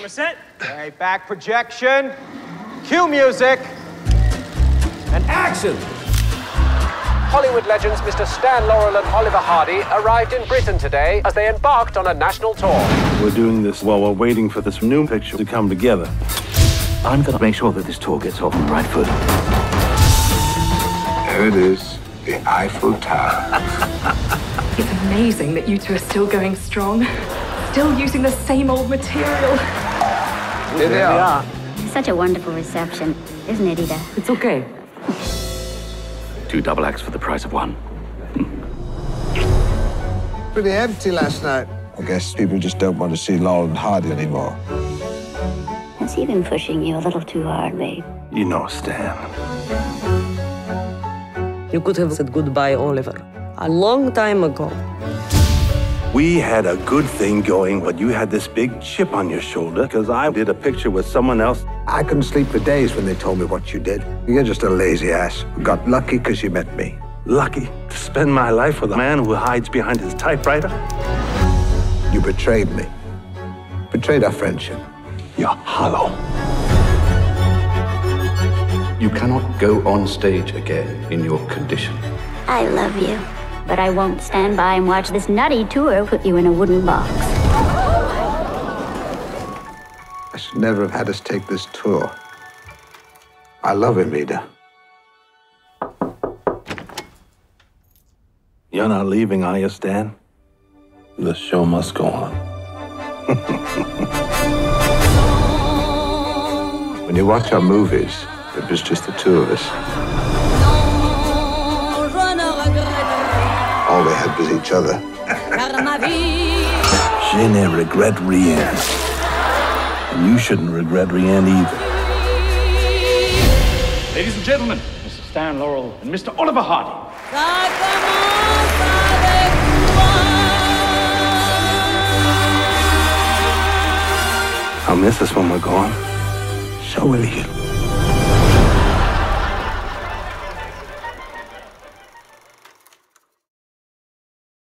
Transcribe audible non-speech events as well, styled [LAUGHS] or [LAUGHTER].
Camera set. Okay, back projection. Cue music. And action! Hollywood legends Mr. Stan Laurel and Oliver Hardy arrived in Britain today as they embarked on a national tour. We're doing this while we're waiting for this new picture to come together. I'm gonna make sure that this tour gets off on the right foot. There it is, the Eiffel Tower. [LAUGHS] It's amazing that you two are still going strong. Still using the same old material. There they are. Such a wonderful reception, isn't it, Ida? It's okay. Two double acts for the price of one. Pretty empty last night. I guess people just don't want to see Laurel and Hardy anymore. Has he been pushing you a little too hard, babe? You know, Stan. You could have said goodbye, Oliver, a long time ago. We had a good thing going, but you had this big chip on your shoulder because I did a picture with someone else. I couldn't sleep for days when they told me what you did. You're just a lazy ass who got lucky because you met me. Lucky to spend my life with a man who hides behind his typewriter. You betrayed me. Betrayed our friendship. You're hollow. You cannot go on stage again in your condition. I love you, but I won't stand by and watch this nutty tour put you in a wooden box. I should never have had us take this tour. I love him, Ida. You're not leaving, are you, Stan? The show must go on. [LAUGHS] When you watch our movies, it was just the two of us. All we had was each other. Je ne regrette rien. And you shouldn't regret rien either. Ladies and gentlemen, Mr. Stan Laurel and Mr. Oliver Hardy. I'll miss us when we're gone. So will you.